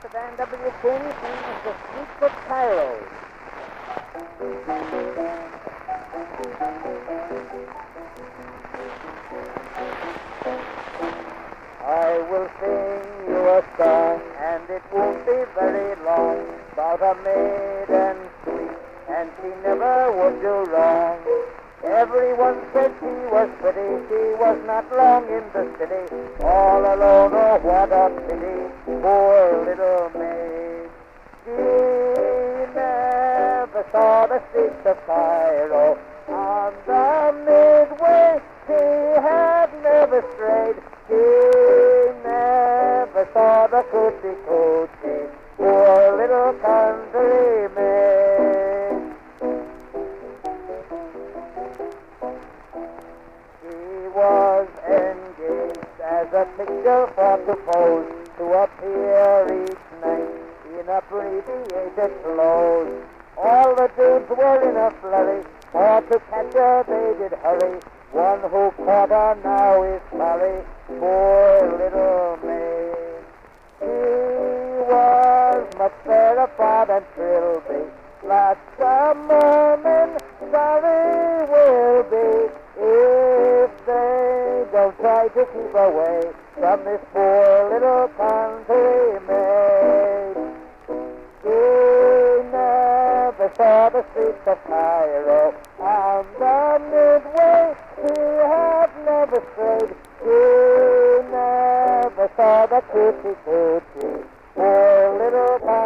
Mr. Dan W. Quinn sings the Streets of Cairo. I will sing you a song, and it won't be very long, about a maiden sweet, and she never would do wrong. Everyone said she was pretty, she was not long in the city, all alone, oh what a pity, poor little maid. She never saw the streets of Cairo, on the midway she had never strayed, as a picture for to pose to appear each night in abbreviated clothes. All the dudes were in a flurry, for to catch her they did hurry. One who caught her now is sorry, poor little maid. She was much fairer far than Trilby, lots of mermen sorry shall try to keep away from this poor little country maid. She never saw the streets of Cairo, and on midway she had never strayed. She never saw the coochie coochie, poor little country